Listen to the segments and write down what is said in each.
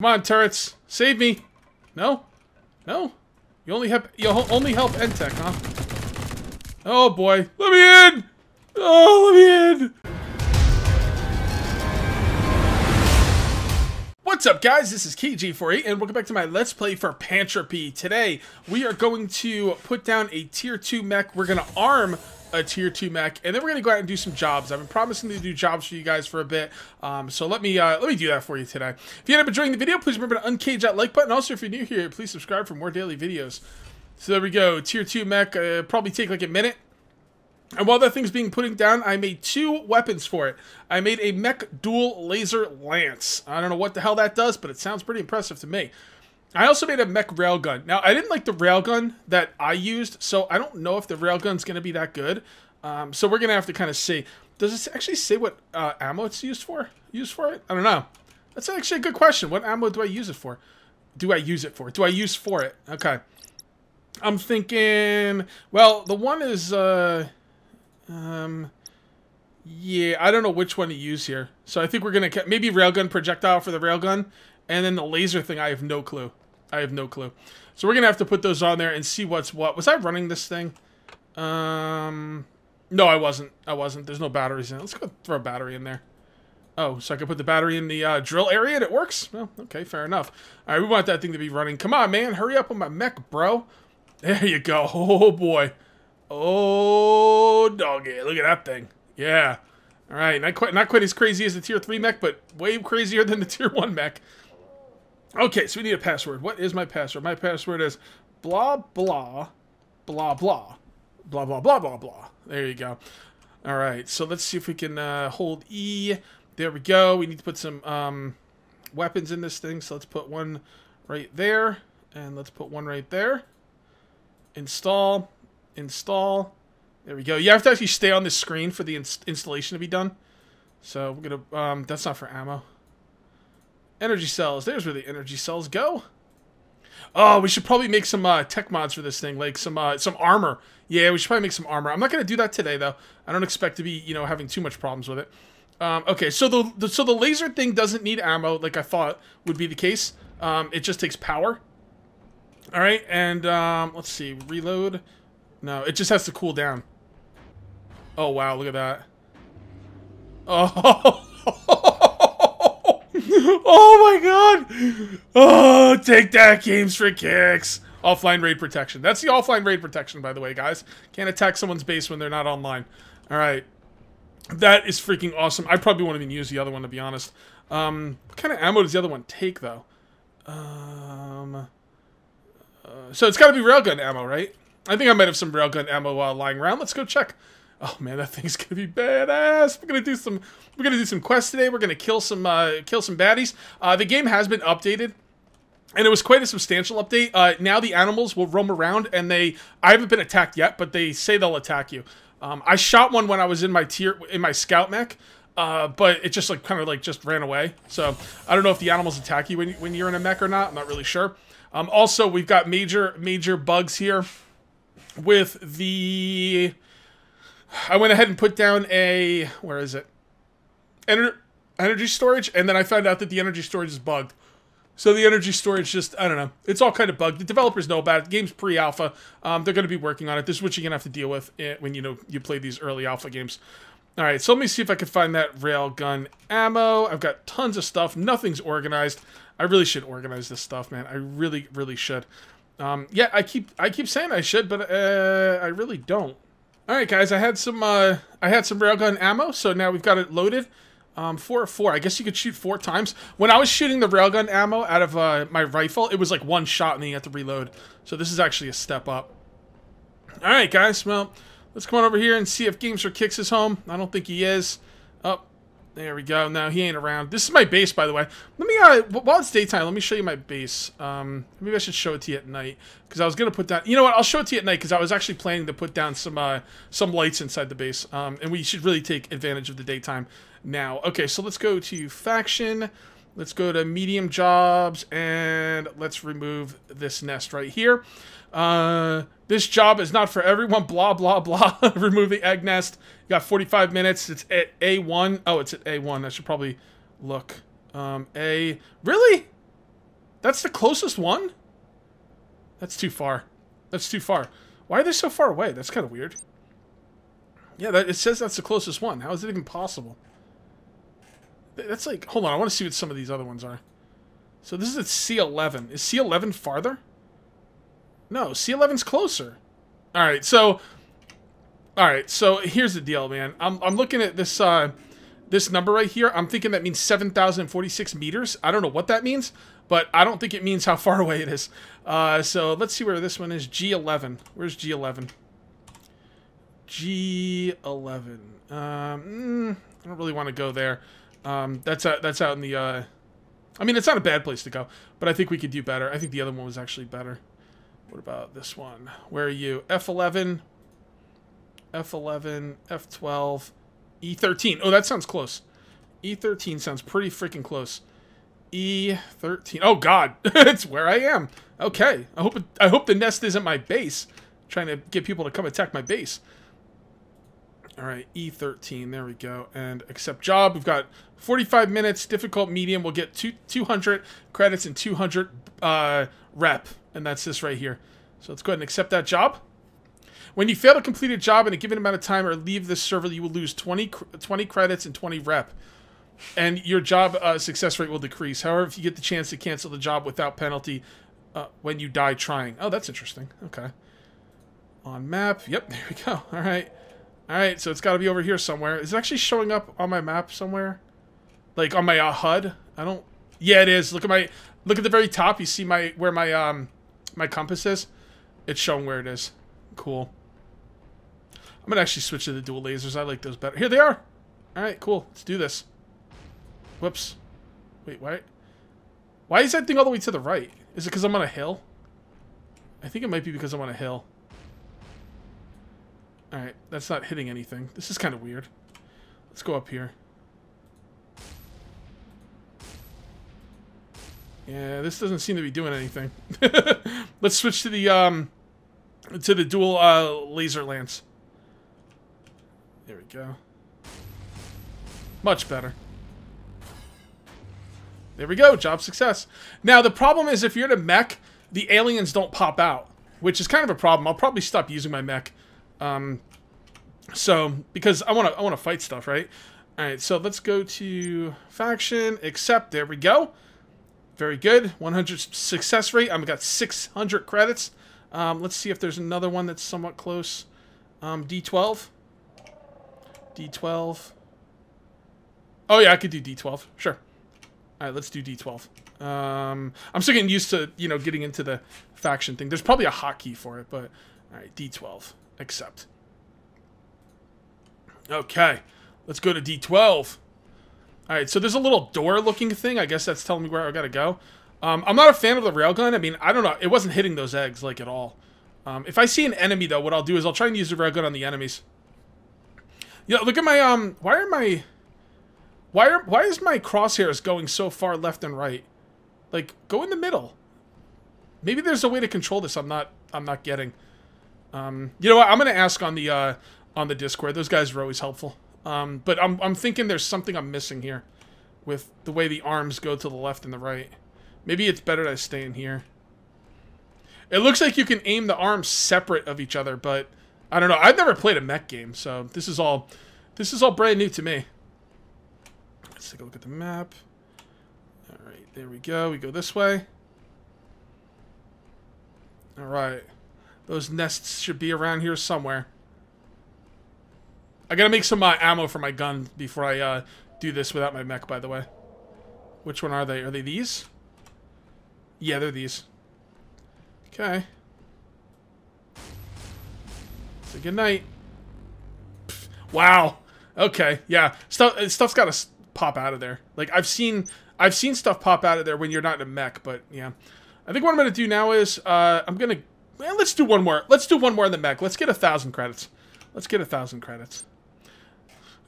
Come on, turrets. Save me. No? No? You only help you only help Entech, huh? Oh boy. Let me in! Oh, let me in! What's up guys, this is Kage848 and welcome back to my Let's Play for Pantropy. Today, we are going to put down a tier 2 mech. We're going to arm a tier 2 mech, and then we're going to go out and do some jobs. I've been promising to do jobs for you guys for a bit, um, so let me uh, let me do that for you today. If you end up enjoying the video, please remember to uncage that like button. Also, if you're new here, please subscribe for more daily videos. So there we go, tier 2 mech, uh, probably take like a minute. And while that thing's being put down, I made two weapons for it. I made a mech dual laser lance. I don't know what the hell that does, but it sounds pretty impressive to me. I also made a mech railgun. Now, I didn't like the railgun that I used, so I don't know if the railgun's going to be that good. Um, so we're going to have to kind of see. Does it actually say what uh, ammo it's used for? Used for it? I don't know. That's actually a good question. What ammo do I use it for? Do I use it for? Do I use for it? Okay. I'm thinking... Well, the one is... Uh, um... Yeah, I don't know which one to use here. So I think we're going to... Maybe railgun projectile for the railgun. And then the laser thing, I have no clue. I have no clue. So we're going to have to put those on there and see what's what. Was I running this thing? Um, no, I wasn't. I wasn't. There's no batteries in it. Let's go throw a battery in there. Oh, so I can put the battery in the uh, drill area and it works? Well, okay, fair enough. All right, we want that thing to be running. Come on, man. Hurry up on my mech, bro. There you go. Oh, boy. Oh, doggy. Look at that thing. Yeah. All right, not quite, not quite as crazy as the Tier 3 mech, but way crazier than the Tier 1 mech. Okay, so we need a password. What is my password? My password is blah, blah, blah, blah, blah, blah, blah, blah, blah. There you go. All right, so let's see if we can uh, hold E. There we go. We need to put some um, weapons in this thing, so let's put one right there, and let's put one right there. Install, install. There we go. You have to actually stay on the screen for the ins installation to be done. So we're gonna. Um, that's not for ammo. Energy cells. There's where the energy cells go. Oh, we should probably make some uh, tech mods for this thing, like some uh, some armor. Yeah, we should probably make some armor. I'm not gonna do that today though. I don't expect to be, you know, having too much problems with it. Um, okay, so the, the, so the laser thing doesn't need ammo, like I thought would be the case. Um, it just takes power. All right, and um, let's see, reload. No, it just has to cool down. Oh wow, look at that. Oh. oh! Take that, games for kicks. Offline raid protection. That's the offline raid protection, by the way, guys. Can't attack someone's base when they're not online. All right. That is freaking awesome. I probably won't even use the other one, to be honest. Um, what kind of ammo does the other one take, though? Um, uh, so it's got to be railgun ammo, right? I think I might have some railgun ammo lying around. Let's go check. Oh man, that thing's gonna be badass. We're gonna do some. We're gonna do some quests today. We're gonna kill some. Uh, kill some baddies. Uh, the game has been updated. And it was quite a substantial update. Uh, now the animals will roam around, and they. I haven't been attacked yet, but they say they'll attack you. Um, I shot one when I was in my tier in my scout mech, uh, but it just like kind of like just ran away. So I don't know if the animals attack you when when you're in a mech or not. I'm not really sure. Um, also, we've got major major bugs here with the I went ahead and put down a where is it? Ener energy storage, and then I found out that the energy storage is bugged. So the energy storage just I don't know. It's all kind of bugged. The developers know about it. The game's pre-alpha. Um, they're going to be working on it. This is what you're going to have to deal with eh, when you know you play these early alpha games. All right, so let me see if I can find that railgun ammo. I've got tons of stuff. Nothing's organized. I really should organize this stuff, man. I really, really should. Um, yeah, I keep I keep saying I should, but uh, I really don't. All right, guys, I had some uh, I had some railgun ammo, so now we've got it loaded. Um, four four. I guess you could shoot four times. When I was shooting the railgun ammo out of uh, my rifle, it was like one shot and then you have to reload. So this is actually a step up. All right, guys. Well, let's come on over here and see if Games for Kicks is home. I don't think he is. Oh, there we go. No, he ain't around. This is my base, by the way. Let me, uh, while it's daytime, let me show you my base. Um, maybe I should show it to you at night. Because I was going to put down... You know what? I'll show it to you at night because I was actually planning to put down some, uh, some lights inside the base. Um, and we should really take advantage of the daytime now. Okay, so let's go to faction. Let's go to medium jobs and let's remove this nest right here. Uh, this job is not for everyone, blah, blah, blah. Remove the egg nest. You got 45 minutes. It's at A1. Oh, it's at A1. I should probably look. Um, A, really? that's the closest one? That's too far. That's too far. Why are they so far away? That's kind of weird. Yeah, that, it says that's the closest one. How is it even possible? That's like... Hold on, I want to see what some of these other ones are. So this is at C11. Is C11 farther? No, C11's closer. Alright, so... Alright, so here's the deal, man. I'm, I'm looking at this, uh, this number right here. I'm thinking that means 7,046 meters. I don't know what that means, but I don't think it means how far away it is. Uh, so let's see where this one is. G11. Where's G11? G11. Um, mm, I don't really want to go there. Um, that's out, that's out in the, uh, I mean, it's not a bad place to go, but I think we could do better. I think the other one was actually better. What about this one? Where are you? F11, F11, F12, E13. Oh, that sounds close. E13 sounds pretty freaking close. E13. Oh God, it's where I am. Okay, I hope it, I hope the nest isn't my base. I'm trying to get people to come attack my base. All right, E13. There we go. And accept job. We've got 45 minutes. Difficult medium. We'll get two, 200 credits and 200 uh, rep, and that's this right here. So let's go ahead and accept that job. When you fail to complete a job in a given amount of time or leave the server, you will lose 20, 20 credits and 20 rep. And your job uh, success rate will decrease. However, if you get the chance to cancel the job without penalty uh, when you die trying. Oh, that's interesting. Okay. On map. Yep, there we go. All right. All right, so it's got to be over here somewhere. Is it actually showing up on my map somewhere? Like on my uh, HUD? I don't... Yeah, it is. Look at my... Look at the very top. You see my where my um my compass is? It's showing where it is. Cool. I'm going to actually switch to the dual lasers. I like those better. Here they are. All right, cool. Let's do this. Whoops. Wait, why? Why is that thing all the way to the right? Is it because I'm on a hill? I think it might be because I'm on a hill. Alright, that's not hitting anything. This is kind of weird. Let's go up here. Yeah, this doesn't seem to be doing anything. Let's switch to the um to the dual uh, laser lance. There we go. Much better. There we go, job success. Now the problem is if you're in a mech, the aliens don't pop out, which is kind of a problem. I'll probably stop using my mech um, so because I want to I want to fight stuff, right? All right, so let's go to faction, accept. There we go. Very good. 100 success rate. I've got 600 credits. Um, let's see if there's another one that's somewhat close. Um, D12. D12. Oh, yeah, I could do D12. Sure. All right, let's do D12. Um, I'm still getting used to, you know, getting into the faction thing. There's probably a hotkey for it, but... All right, D12 accept. Okay, let's go to D12. All right, so there's a little door-looking thing. I guess that's telling me where I gotta go. Um, I'm not a fan of the railgun. I mean, I don't know. It wasn't hitting those eggs, like, at all. Um, if I see an enemy, though, what I'll do is I'll try and use the railgun on the enemies. Yeah, look at my, um, why are my, why are, why is my crosshairs going so far left and right? Like, go in the middle. Maybe there's a way to control this I'm not, I'm not getting. Um, you know what? I'm gonna ask on the uh, on the Discord. Those guys are always helpful. Um, but I'm I'm thinking there's something I'm missing here, with the way the arms go to the left and the right. Maybe it's better to stay in here. It looks like you can aim the arms separate of each other, but I don't know. I've never played a mech game, so this is all this is all brand new to me. Let's take a look at the map. All right, there we go. We go this way. All right. Those nests should be around here somewhere. I gotta make some uh, ammo for my gun before I uh, do this without my mech, by the way. Which one are they? Are they these? Yeah, they're these. Okay. So good night. Wow. Okay. Yeah. Stuff. Uh, stuff's got to pop out of there. Like I've seen. I've seen stuff pop out of there when you're not in a mech, but yeah. I think what I'm gonna do now is uh, I'm gonna let's do one more. Let's do one more in the mech. Let's get a thousand credits. Let's get a thousand credits.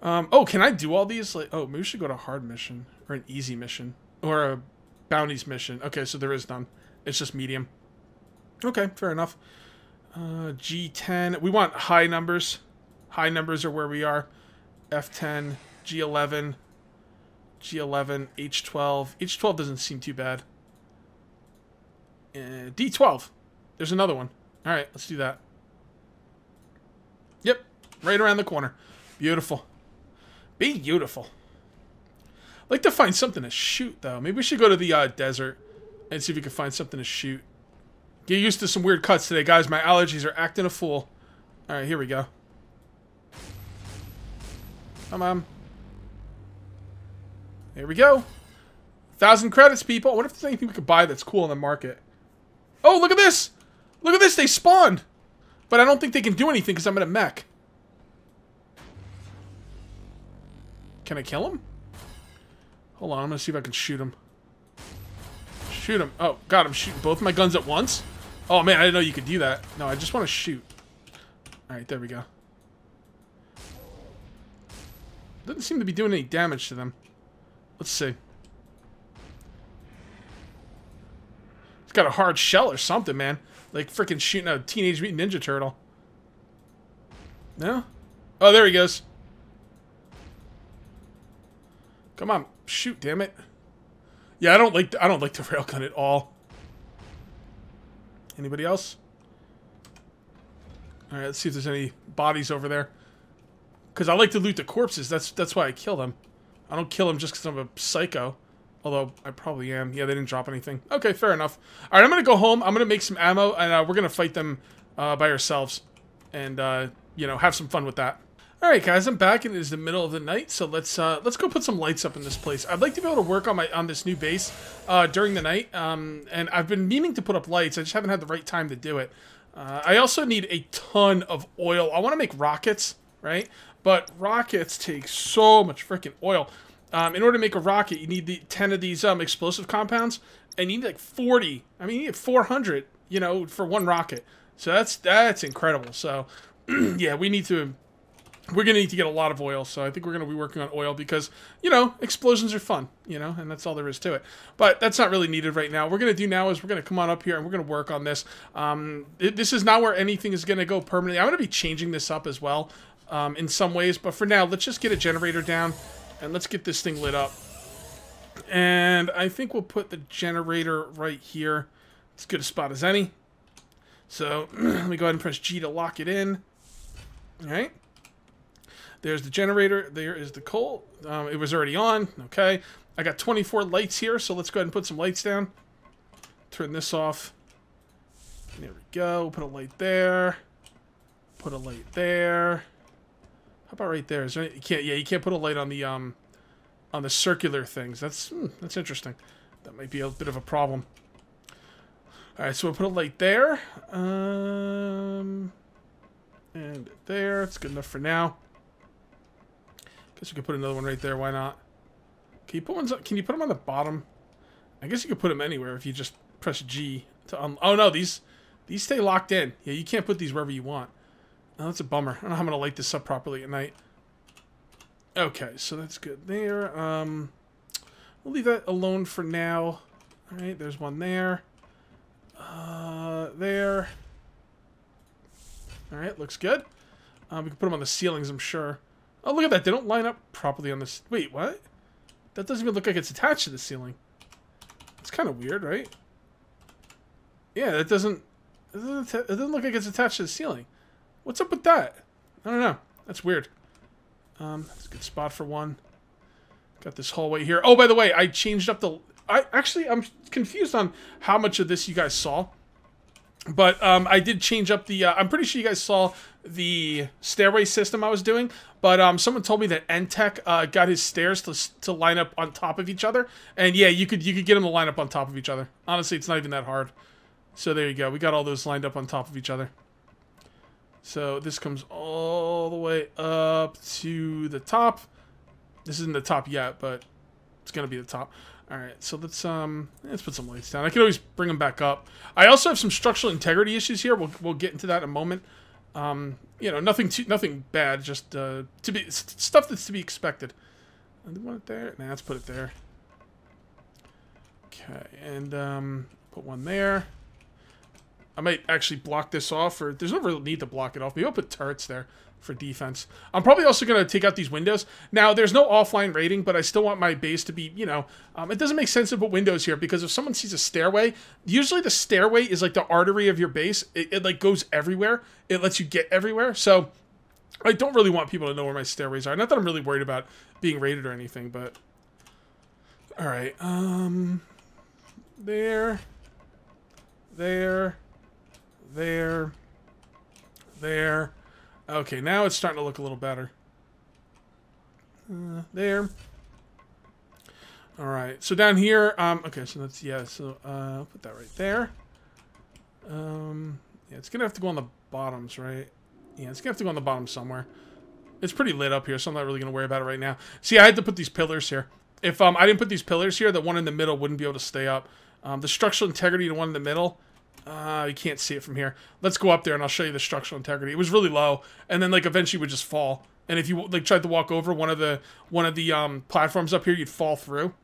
Um, oh, can I do all these? Like, oh, maybe we should go to hard mission or an easy mission or a bounties mission. Okay, so there is none. It's just medium. Okay, fair enough. Uh, G10. We want high numbers. High numbers are where we are. F10, G11, G11, H12. H12 doesn't seem too bad. Uh, D12. There's another one. All right, let's do that. Yep, right around the corner. Beautiful. Beautiful. I'd like to find something to shoot, though. Maybe we should go to the uh, desert and see if we can find something to shoot. Get used to some weird cuts today, guys. My allergies are acting a fool. All right, here we go. Come on. There we go. Thousand credits, people. I wonder if there's anything we could buy that's cool in the market. Oh, look at this! Look at this, they spawned! But I don't think they can do anything because I'm in a mech. Can I kill him? Hold on, I'm gonna see if I can shoot him. Shoot him. Oh, God, I'm shooting both my guns at once? Oh, man, I didn't know you could do that. No, I just want to shoot. Alright, there we go. Doesn't seem to be doing any damage to them. Let's see. It's got a hard shell or something, man. Like freaking shooting a Teenage Mutant Ninja Turtle. No? Oh, there he goes. Come on, shoot, damn it. Yeah, I don't like I don't like the railgun at all. Anybody else? All right, let's see if there's any bodies over there. Because I like to loot the corpses. That's that's why I kill them. I don't kill them just because I'm a psycho. Although, I probably am. Yeah, they didn't drop anything. Okay, fair enough. All right, I'm to go home. I'm to make some ammo, and uh, we're to fight them uh, by ourselves. And, uh, you know, have some fun with that. All right, guys, I'm back, and it is the middle of the night, so let's uh, let's go put some lights up in this place. I'd like to be able to work on my on this new base uh, during the night, um, and I've been meaning to put up lights. I just haven't had the right time to do it. Uh, I also need a ton of oil. I want to make rockets, right? But rockets take so much freaking oil. Um, in order to make a rocket, you need the 10 of these um, explosive compounds, and you need like 40. I mean, you need 400, you know, for one rocket. So that's that's incredible. So, yeah, we need to we're going to need to get a lot of oil, so I think we're going to be working on oil because, you know, explosions are fun, you know, and that's all there is to it. But that's not really needed right now. What we're going to do now is we're going to come on up here and we're going to work on this. Um, it, this is not where anything is going to go permanently. I'm going to be changing this up as well um, in some ways, but for now, let's just get a generator down and let's get this thing lit up. And I think we'll put the generator right here. It's as good a spot as any. So let me go ahead and press G to lock it in. All right. There's the generator. There is the coal. Um, it was already on. Okay. I got 24 lights here, so let's go ahead and put some lights down. Turn this off. There we go. Put a light there. Put a light there. About right there? Is there any, you can't. Yeah, you can't put a light on the um on the circular things. That's hmm, that's interesting. That might be a bit of a problem. All right, so we'll put a light there. Um, and there. It's good enough for now. Guess we could put another one right there. Why not? Can you put ones? Can you put them on the bottom? I guess you could put them anywhere if you just press G to. Um, oh no, these these stay locked in. Yeah, you can't put these wherever you want. Oh, that's a bummer. I don't know how I'm gonna light this up properly at night. Okay, so that's good there. Um, we'll leave that alone for now. All right, there's one there. Uh, there. All right, looks good. Um, we can put them on the ceilings, I'm sure. Oh, look at that. They don't line up properly on this. Wait, what? That doesn't even look like it's attached to the ceiling. It's kind of weird, right? Yeah, that doesn't... It doesn't, it doesn't look like it's attached to the ceiling. What's up with that? I don't know. That's weird. Um, that's a good spot for one. Got this hallway here. Oh, by the way, I changed up the... I Actually, I'm confused on how much of this you guys saw. But um, I did change up the... Uh, I'm pretty sure you guys saw the stairway system I was doing. But um, someone told me that Entech uh, got his stairs to, to line up on top of each other. And yeah, you could you could get them to line up on top of each other. Honestly, it's not even that hard. So there you go. We got all those lined up on top of each other. So this comes all the way up to the top. This isn't the top yet, but it's going to be the top. All right, so let's um let's put some lights down. I can always bring them back up. I also have some structural integrity issues here. We'll we'll get into that in a moment. Um, you know, nothing too, nothing bad, just uh, to be stuff that's to be expected. And want it there? Nah, let's put it there. Okay, and um, put one there. I might actually block this off, or there's no real need to block it off. Maybe I'll put turrets there for defense. I'm probably also going to take out these windows. Now, there's no offline rating, but I still want my base to be, you know, um, it doesn't make sense to put windows here because if someone sees a stairway, usually the stairway is like the artery of your base. It, it like goes everywhere. It lets you get everywhere. So I don't really want people to know where my stairways are. Not that I'm really worried about being raided or anything, but all right. Um, there, there, there, there. Okay, now it's starting to look a little better. Uh, there. All right. So down here, um, okay. So that's yeah. So uh, put that right there. Um, yeah, it's gonna have to go on the bottoms, right? Yeah, it's gonna have to go on the bottom somewhere. It's pretty lit up here, so I'm not really gonna worry about it right now. See, I had to put these pillars here. If um, I didn't put these pillars here, the one in the middle wouldn't be able to stay up. Um, the structural integrity, the one in the middle, uh, you can't see it from here. Let's go up there and I'll show you the structural integrity. It was really low, and then like eventually would just fall. And if you like tried to walk over one of the one of the um, platforms up here, you'd fall through.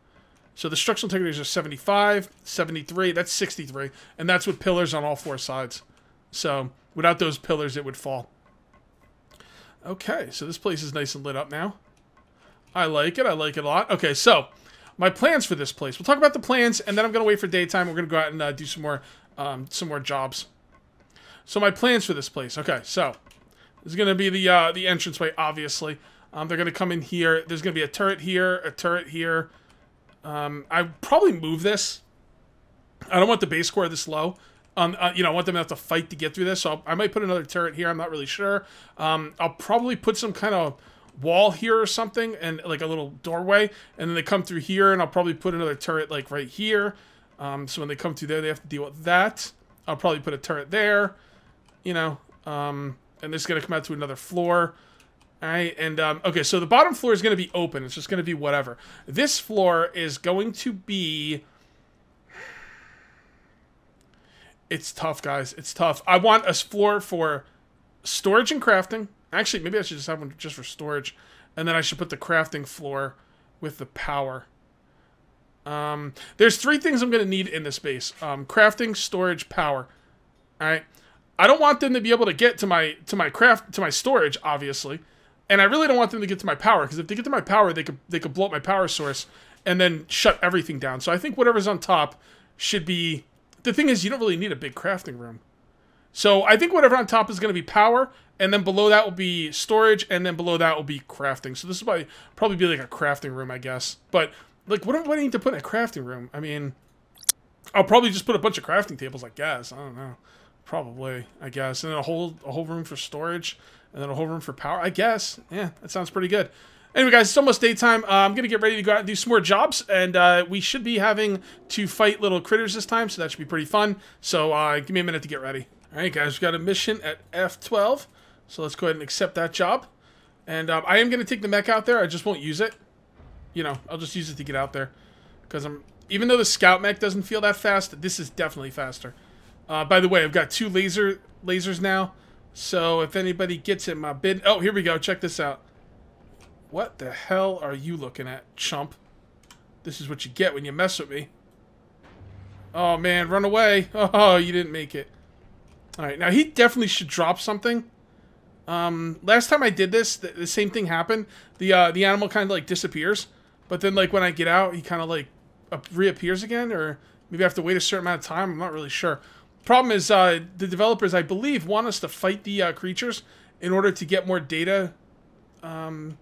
So the structural integrity is 75, 73, that's 63, and that's with pillars on all four sides. So without those pillars, it would fall. Okay, so this place is nice and lit up now. I like it. I like it a lot. Okay, so my plans for this place. We'll talk about the plans, and then I'm going to wait for daytime. We're going to go out and uh, do some more um, some more jobs. So my plans for this place. Okay, so this is going to be the uh, the entranceway, obviously. Um, they're going to come in here. There's going to be a turret here, a turret here. Um, I probably move this. I don't want the base core this low. Um, uh, you know, I want them to have to fight to get through this. So I'll, i might put another turret here. I'm not really sure. Um, I'll probably put some kind of wall here or something and like a little doorway. And then they come through here and I'll probably put another turret like right here. Um, so when they come through there, they have to deal with that. I'll probably put a turret there, you know, um, and this is going to come out to another floor. All right, and um, okay, so the bottom floor is going to be open. It's just going to be whatever. This floor is going to be... It's tough, guys. It's tough. I want a floor for storage and crafting. Actually, maybe I should just have one just for storage. And then I should put the crafting floor with the power. Um, there's three things I'm going to need in this base. Um, crafting, storage, power. All right. I don't want them to be able to get to my to my craft to my storage, obviously, and I really don't want them to get to my power because if they get to my power, they could they could blow up my power source and then shut everything down. So I think whatever's on top should be. The thing is, you don't really need a big crafting room. So I think whatever on top is going to be power, and then below that will be storage, and then below that will be crafting. So this will probably, probably be like a crafting room, I guess. But like, what do I need to put in a crafting room? I mean, I'll probably just put a bunch of crafting tables, I guess. I don't know. Probably, I guess. And then a whole a whole room for storage, and then a whole room for power. I guess. Yeah, that sounds pretty good. Anyway, guys, it's almost daytime. Uh, I'm going to get ready to go out and do some more jobs, and uh, we should be having to fight little critters this time, so that should be pretty fun. So uh, give me a minute to get ready. All right, guys, we got a mission at F12, so let's go ahead and accept that job. And um, I am going to take the mech out there. I just won't use it you know, I'll just use it to get out there. Because I'm, even though the scout mech doesn't feel that fast, this is definitely faster. Uh, by the way, I've got two laser lasers now. So if anybody gets it, my bid. Oh, here we go. Check this out. What the hell are you looking at, chump? This is what you get when you mess with me. Oh, man, run away. Oh, you didn't make it. All right, now he definitely should drop something. Um, last time I did this, the, the same thing happened. The uh, the animal kind of like disappears. But then, like, when I get out, he kind of, like, reappears again, or maybe I have to wait a certain amount of time. I'm not really sure. Problem is, uh, the developers, I believe, want us to fight the uh, creatures in order to get more data, um,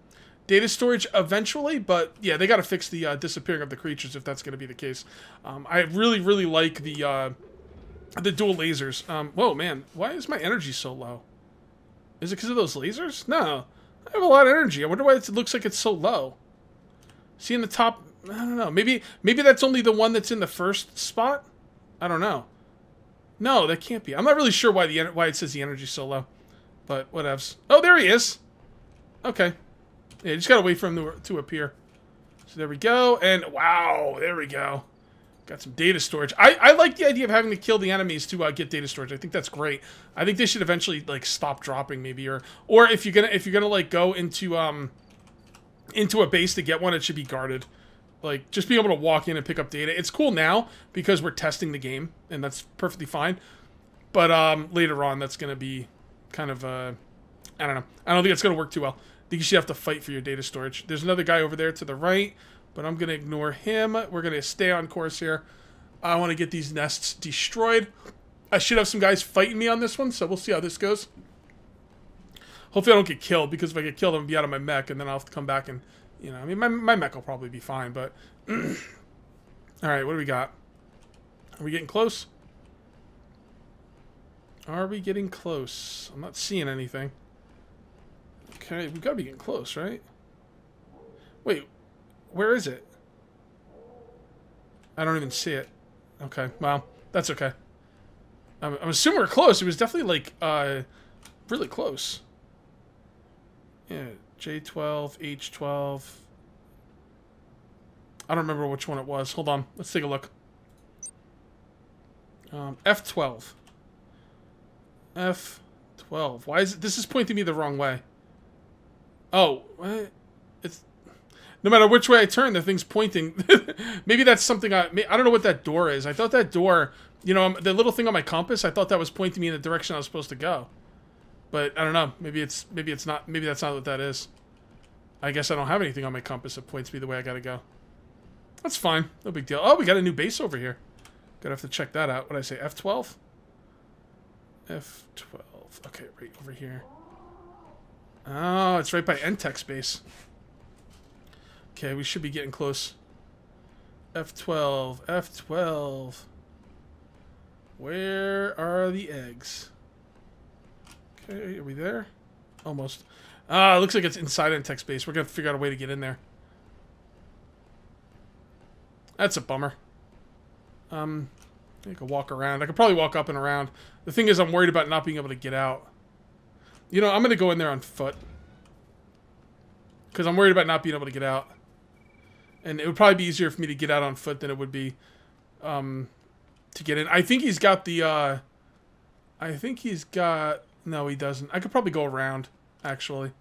data storage eventually. But yeah, they got to fix the uh, disappearing of the creatures if that's going to be the case. Um, I really, really like the uh, the dual lasers. Um, whoa, man, why is my energy so low? Is it because of those lasers? No, I have a lot of energy. I wonder why it looks like it's so low. See in the top, I don't know. Maybe maybe that's only the one that's in the first spot. I don't know. No, that can't be. I'm not really sure why the why it says the energy's so low. But whatevs. Oh, there he is. Okay. Yeah, just gotta wait for him to, to appear. So there we go. And wow, there we go. Got some data storage. I, I like the idea of having to kill the enemies to uh, get data storage. I think that's great. I think they should eventually like stop dropping maybe or or if you're gonna if you're gonna like go into um into a base to get one, it should be guarded. Like, just being able to walk in and pick up data. It's cool now because we're testing the game, and that's perfectly fine. But um, later on, that's going to be kind of, uh, I don't know. I don't think it's going to work too well. I think you should have to fight for your data storage. There's another guy over there to the right, but I'm going to ignore him. We're going to stay on course here. I want to get these nests destroyed. I should have some guys fighting me on this one, so we'll see how this goes. Hopefully I don't get killed, because if I get killed, I'm going to be out of my mech, and then I'll have to come back and, you know, I mean, my, my mech will probably be fine, but... Alright, what do we got? Are we getting close? Are we getting close? I'm not seeing anything. Okay, we gotta be getting close, right? Wait, where is it? I don't even see it. Okay, well, that's okay. I'm, I'm assuming we're close. It was definitely, like, uh, really close. Yeah, J12, H12. I don't remember which one it was. Hold on. Let's take a look. Um, F12. F12. Why is it... This is pointing me the wrong way. Oh, what? It's... No matter which way I turn, the thing's pointing. Maybe that's something I... I don't know what that door is. I thought that door... You know, the little thing on my compass, I thought that was pointing me in the direction I was supposed to go. But, I don't know. Maybe it's... Maybe it's not... Maybe that's not what that is. I guess I don't have anything on my compass that points me the way I gotta go. That's fine. No big deal. Oh, we got a new base over here. Gotta have to check that out. What I say? F12? F12. Okay, right over here. Oh, it's right by Entek's base. Okay, we should be getting close. F12. F12. Where are the eggs? Okay, are we there? Almost. Ah, looks like it's inside Entek's space. We're gonna figure out a way to get in there. That's a bummer. Um, I could walk around. I could probably walk up and around. The thing is, I'm worried about not being able to get out. You know, I'm to go in there on foot. Because I'm worried about not being able to get out. And it would probably be easier for me to get out on foot than it would be um, to get in. I think he's got the... Uh, I think he's got... No, he doesn't. I could probably go around, actually.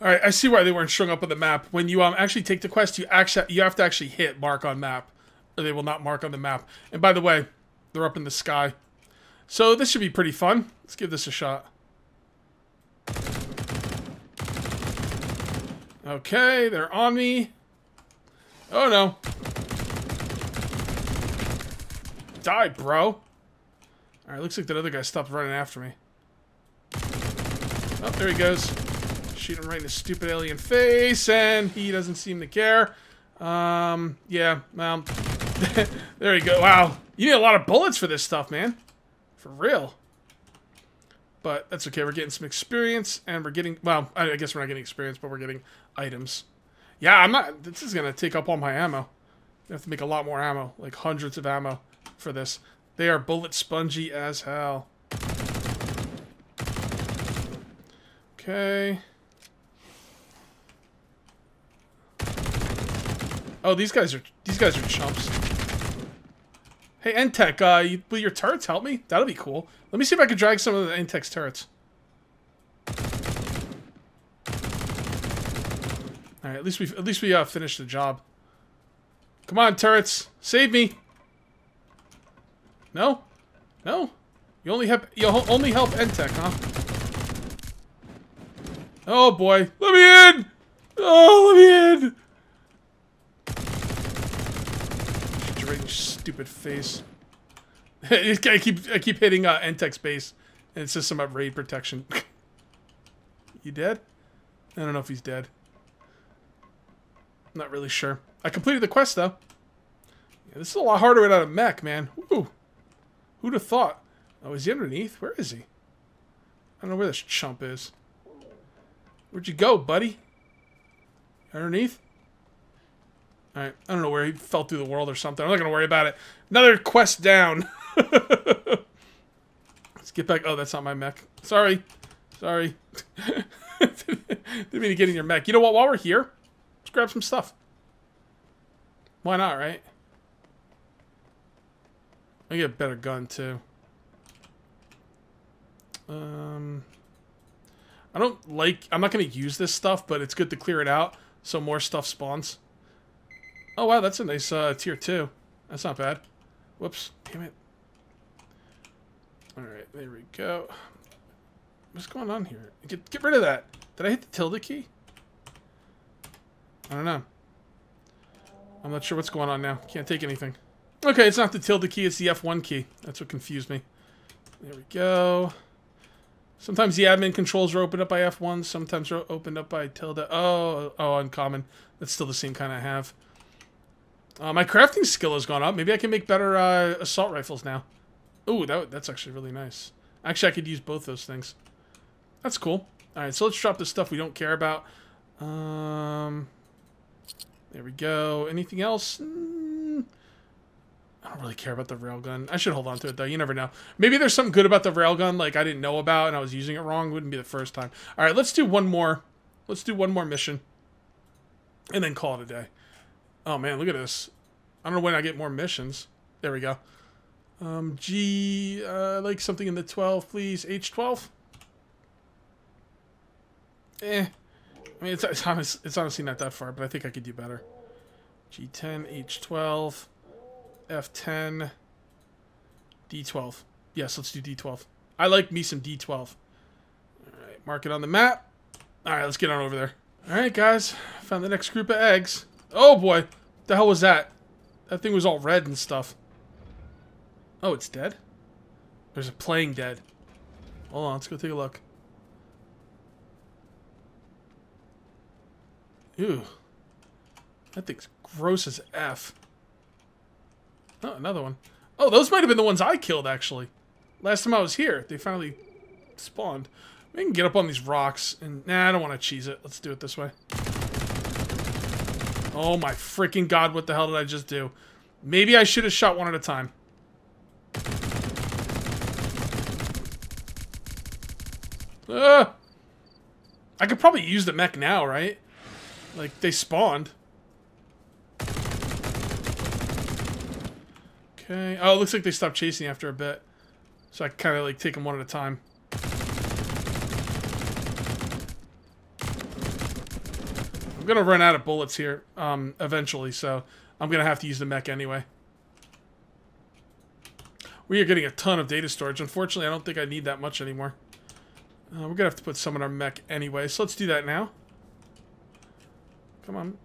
All right, I see why they weren't showing up on the map. When you um actually take the quest, you actually you have to actually hit mark on map or they will not mark on the map. And by the way, they're up in the sky. So this should be pretty fun. Let's give this a shot. Okay, they're on me. Oh no. Die, bro. Alright, looks like that other guy stopped running after me. Oh, there he goes. Shoot him right in his stupid alien face, and he doesn't seem to care. Um, yeah, well, there you go. Wow. You need a lot of bullets for this stuff, man. For real. But that's okay. We're getting some experience, and we're getting... Well, I guess we're not getting experience, but we're getting items. Yeah, I'm not... This is going to take up all my ammo. I have to make a lot more ammo. Like hundreds of ammo for this. They are bullet spongy as hell. Okay. Oh, these guys are these guys are chumps. Hey, Entech, uh, you, will your turrets help me? That'll be cool. Let me see if I can drag some of the Entek's turrets. All right, at least we at least we uh, finished the job. Come on, turrets, save me. No, no, you only help you only help Entech, huh? Oh boy, let me in! Oh, let me in! stupid face. I keep I keep hitting uh, Entek's base, and it says something about raid protection. you dead? I don't know if he's dead. I'm not really sure. I completed the quest though. Yeah, this is a lot harder without a mech, man. Woo. Who'd have thought? Oh, is he underneath? Where is he? I don't know where this chump is. Where'd you go, buddy? Underneath? Alright, I don't know where he fell through the world or something. I'm not going to worry about it. Another quest down. Let's get back. Oh, that's not my mech. Sorry. Sorry. Didn't mean to get in your mech. You know what? While we're here, let's grab some stuff. Why not, right? I get a better gun, too. Um... I don't like... I'm not going to use this stuff, but it's good to clear it out so more stuff spawns. Oh, wow, that's a nice uh, tier 2. That's not bad. Whoops. Damn it. Alright, there we go. What's going on here? Get, get rid of that. Did I hit the tilde key? I don't know. I'm not sure what's going on now. Can't take anything. Okay, it's not the tilde key, it's the F1 key. That's what confused me. There we go. Sometimes the admin controls are opened up by F1, sometimes are opened up by tilde. Oh, oh, uncommon. That's still the same kind I have. Uh, my crafting skill has gone up. Maybe I can make better uh, assault rifles now. Ooh, that, that's actually really nice. Actually, I could use both those things. That's cool. Alright, so let's drop the stuff we don't care about. Um, there we go. Anything else? I don't really care about the railgun. I should hold on to it, though. You never know. Maybe there's something good about the railgun, like I didn't know about and I was using it wrong. Wouldn't be the first time. Alright, let's do one more. Let's do one more mission. And then call it a day. Oh, man, look at this. I don't know when I get more missions. There we go. Um, G, uh, like something in the 12, please. H12? Eh. I mean, it's, it's, honest, it's honestly not that far, but I think I could do better. G10, H12, F10, D12. Yes, let's do D12. I like me some D12. Alright, mark it on the map. Alright, let's get on over there. Alright, guys. Found the next group of eggs. Oh, boy. The hell was that? That thing was all red and stuff. Oh, it's dead? There's a playing dead. Hold on, let's go take a look. Ew. That thing's gross as F. Oh, another one. Oh, those might have been the ones I killed, actually. Last time I was here, they finally spawned. We can get up on these rocks, and... Nah, I don't want to cheese it. Let's do it this way. Oh my freaking god, what the hell did I just do? Maybe I should have shot one at a time. Uh, I could probably use the mech now, right? Like, they spawned. Okay. Oh, it looks like they stopped chasing after a bit. So I kind of, like, take them one at a time. I'm going to run out of bullets here, um, eventually, so I'm going to have to use the mech anyway. We are getting a ton of data storage. Unfortunately, I don't think I need that much anymore. Uh, we're going to have to put some in our mech anyway, so let's do that now. Come on.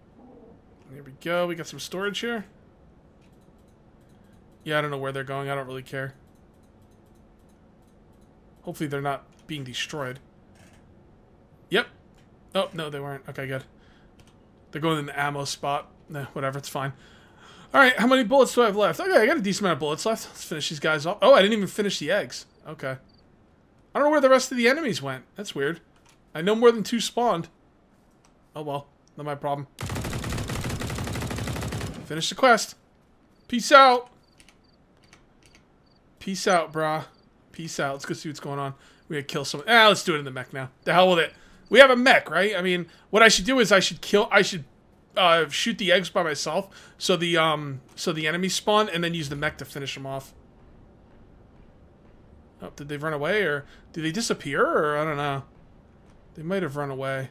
There we go. We got some storage here. Yeah, I don't know where they're going. I don't really care. Hopefully they're not being destroyed. Yep. Oh, no, they weren't. Okay, good. They're going in the ammo spot. Nah, whatever, it's fine. Alright, how many bullets do I have left? Okay, I got a decent amount of bullets left. Let's finish these guys off. Oh, I didn't even finish the eggs. Okay. I don't know where the rest of the enemies went. That's weird. I know more than two spawned. Oh well. Not my problem. Finish the quest. Peace out. Peace out, brah. Peace out. Let's go see what's going on. We gotta kill someone. Ah, let's do it in the mech now. The hell with it. We have a mech, right? I mean, what I should do is I should kill. I should uh, shoot the eggs by myself, so the um, so the enemies spawn, and then use the mech to finish them off. Oh, did they run away, or did they disappear, or I don't know. They might have run away.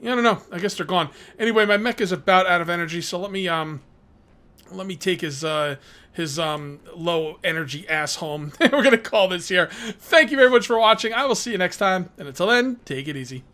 Yeah, I don't know. I guess they're gone. Anyway, my mech is about out of energy, so let me um let me take his uh his um low energy ass home. We're gonna call this here. Thank you very much for watching. I will see you next time, and until then, take it easy.